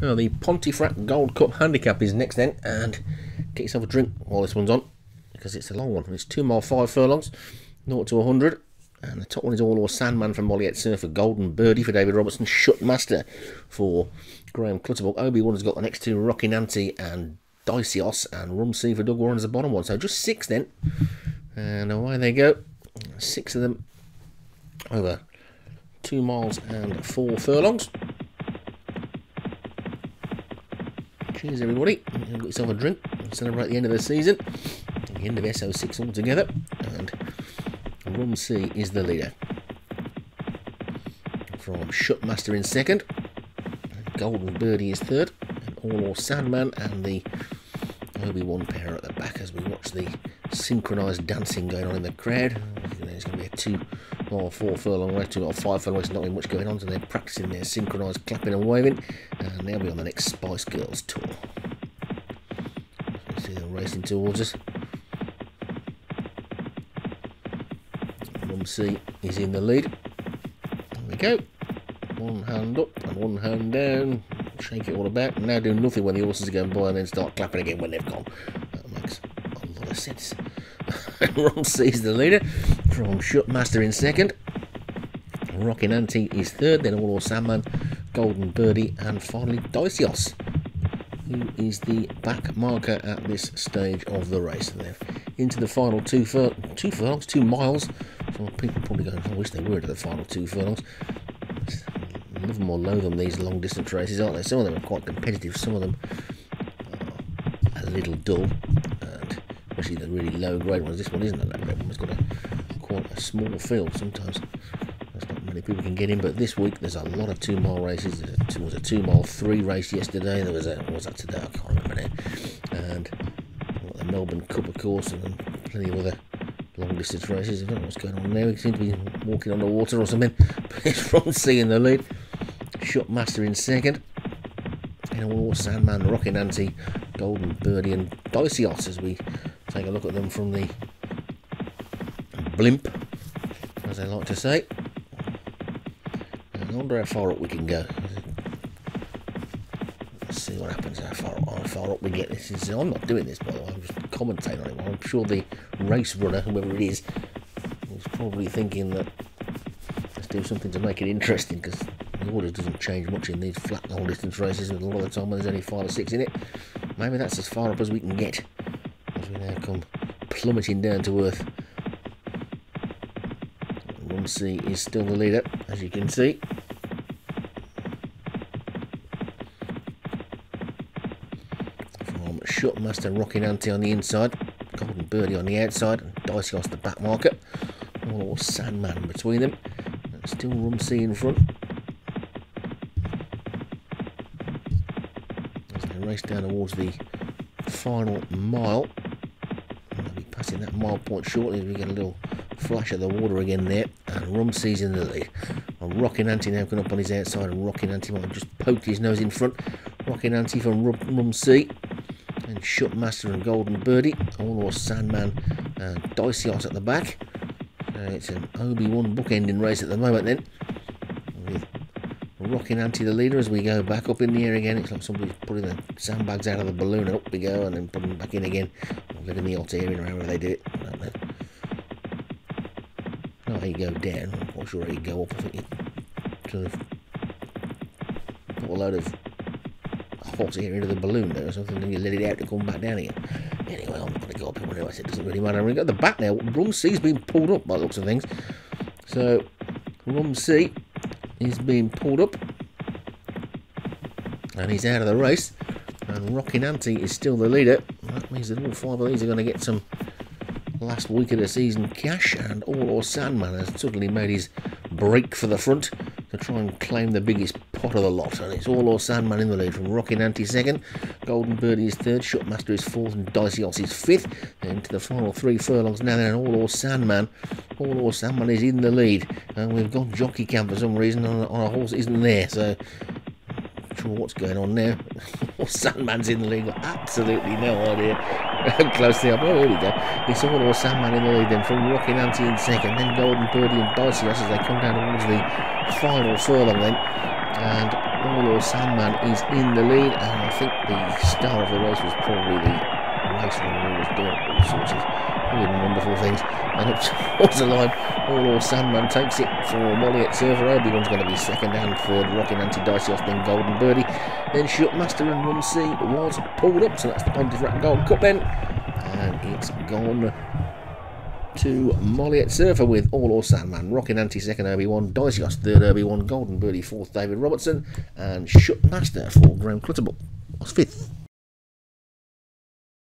Well, the Pontefract Gold Cup Handicap is next then, and get yourself a drink while this one's on, because it's a long one. It's 2 mile 5 furlongs, 0 to 100, and the top one is All or Sandman from Molliet Surfer, Golden Birdie for David Robertson, Shutmaster for Graham Clutterbuck. Obi-Wan has got the next two, Rockin' Auntie and Dicios, and Rumsey for Doug Warren as the bottom one. So just six then, and away they go. Six of them over two miles and four furlongs. Cheers, everybody. Get yourself a drink celebrate the end of the season, the end of SO6 altogether. And Rum C is the leader. From Shutmaster in second, Golden Birdie is third, and All or Sandman and the Obi-Wan pair at the back as we watch the synchronised dancing going on in the crowd. There's going to be a two or four furlong race, two five furlong not really much going on, so they're practicing their synchronised clapping and waving, and they'll be on the next Spice Girls tour. You see them racing towards us. Mum is in the lead. There we go. One hand up and one hand down. Shake it all about. Now do nothing when the horses are going by and then start clapping again when they've gone. That makes a lot of sense. Ron sees the leader from Shutmaster in second. Rockin' Auntie is third, then All or Sandman, Golden Birdie, and finally Dicios, who is the back marker at this stage of the race. And they're into the final two fur two furlongs, two miles. So people probably going, I wish they were to the final two furlongs. Love them or loathe them, these long distance races, aren't they? Some of them are quite competitive, some of them are a little dull, and especially the really low grade ones. This one isn't a low grade one, it's got a quite a small field sometimes. There's not many people can get in, but this week there's a lot of two mile races. There was a two mile three race yesterday. There was a what was that today? I can't remember now. And the Melbourne Cup, of course, and plenty of other long distance races. I don't know what's going on there. We seem to be walking on the water or something. But from C in the lead. Shotmaster in second. And all Sandman, Rockin' Auntie, Golden Birdie, and Dicios as we take a look at them from the blimp, as they like to say. I wonder how far up we can go. Let's see what happens, how far, how far up we get. This is, I'm not doing this, by the way, I'm just commentating on it. I'm sure the race runner, whoever it is, was probably thinking that let's do something to make it interesting, because the order doesn't change much in these flat long distance races, and a lot of the time when there's only five or six in it. Maybe that's as far up as we can get, we now come plummeting down to earth. C is still the leader, as you can see. From Shotmaster Rocking Auntie on the inside, Golden Birdie on the outside, and Dicey off the back market. All Sandman between them. And still Rumsey in front. As they race down towards the final mile. Passing that mile point shortly we get a little flash of the water again there, and rum Rumsey's in the lead. And Rockin' Auntie now coming up on his outside, and Rockin' Auntie might have just poked his nose in front. Rocking Auntie from Rumsey, and Shutmaster and Golden Birdie, all or Sandman and Dicios at the back. So it's an Obi-Wan bookending race at the moment then. With Rockin' Auntie the leader as we go back up in the air again. It's like somebody's putting the sandbags out of the balloon and up we go and then putting them back in again. Letting the in or however they do it. How you go down, I'm not sure go up, I think sort of put a load of hot air into the balloon there or something, and you let it out to come back down again. Anyway, I'm not going to go up here anyway, it doesn't really matter. We've got the back now, Rum C's been pulled up by looks of things. So, Rum C is being pulled up, and he's out of the race, and Rockin' Auntie is still the leader. That means that all five of these are going to get some last week of the season cash and all or Sandman has suddenly made his break for the front to try and claim the biggest pot of the lot. And it's all or Sandman in the lead from Rockin' Auntie second, Golden Birdie is third, Shotmaster is fourth and Dicey Oss is fifth. And to the final three furlongs now then all or Sandman. All or Sandman is in the lead and we've got Jockey Camp for some reason on a, on a horse that isn't there. So sure what's going on there. Sandman's in the lead, absolutely no idea how close they are. Oh, here we go. It's all or Sandman in the lead then from Rockin' Auntie in second, then Golden Birdie and Dicey as they come down towards the final furlong then. And All or Sandman is in the lead, and I think the star of the race was probably the racer who was doing all sorts of weird and wonderful things. And up towards the line, All or Sandman takes it for Molly at Surfer. Obi-Wan's going to be second and third, rocking Auntie-Dicey then Golden Birdie. Then Shutmaster and Run C was pulled up, so that's the Pontefract Gold Cup then. And it's gone to Molly at Surfer with All or Sandman, Rocking Auntie second Obi-Wan, Dicey third Obi-Wan, Golden Birdie fourth David Robertson, and Shut Master for Graham Clutterbuck was fifth.